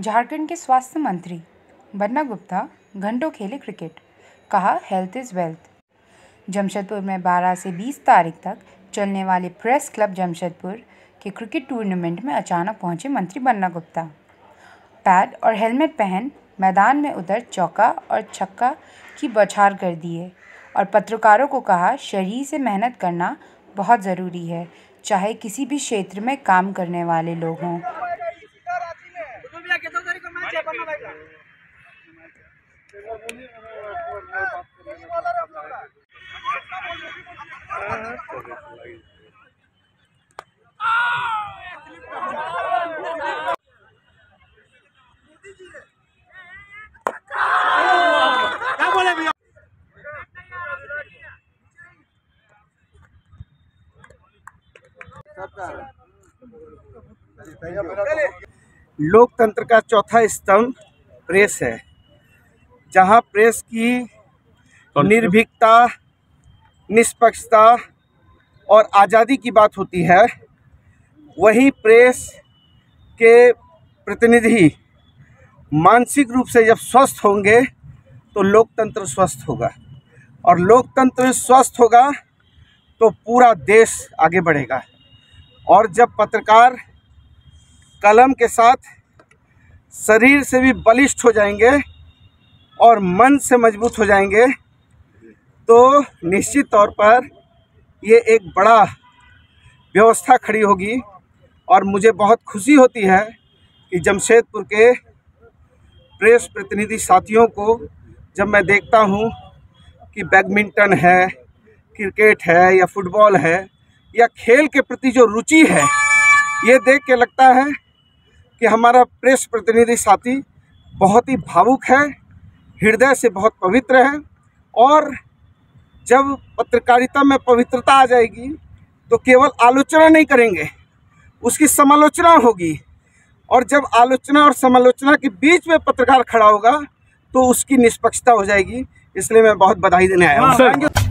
झारखंड के स्वास्थ्य मंत्री बन्ना गुप्ता घंटों खेले क्रिकेट। कहा, हेल्थ इज़ वेल्थ। जमशेदपुर में 12 से 20 तारीख तक चलने वाले प्रेस क्लब जमशेदपुर के क्रिकेट टूर्नामेंट में अचानक पहुँचे मंत्री बन्ना गुप्ता। पैड और हेलमेट पहन मैदान में उतर चौका और छक्का की बौछार कर दिए और पत्रकारों को कहा, शरीर से मेहनत करना बहुत ज़रूरी है, चाहे किसी भी क्षेत्र में काम करने वाले लोग हों। लोकतंत्र का चौथा स्तंभ प्रेस है। जहाँ प्रेस की निर्भीकता निष्पक्षता और आज़ादी की बात होती है वही प्रेस के प्रतिनिधि मानसिक रूप से जब स्वस्थ होंगे तो लोकतंत्र स्वस्थ होगा। और लोकतंत्र स्वस्थ होगा तो पूरा देश आगे बढ़ेगा। और जब पत्रकार कलम के साथ शरीर से भी बलिष्ठ हो जाएँगे और मन से मज़बूत हो जाएँगे तो निश्चित तौर पर ये एक बड़ा व्यवस्था खड़ी होगी और मुझे बहुत खुशी होती है कि जमशेदपुर के प्रेस प्रतिनिधि साथियों को जब मैं देखता हूँ कि बैडमिंटन है, क्रिकेट है या फुटबॉल है या खेल के प्रति जो रुचि है, ये देख के लगता है कि हमारा प्रेस प्रतिनिधि साथी बहुत ही भावुक है हृदय से बहुत पवित्र है और जब पत्रकारिता में पवित्रता आ जाएगी तो केवल आलोचना नहीं करेंगे उसकी समालोचना होगी। और जब आलोचना और समालोचना के बीच में पत्रकार खड़ा होगा तो उसकी निष्पक्षता हो जाएगी इसलिए मैं बहुत बधाई देने आया हूँ।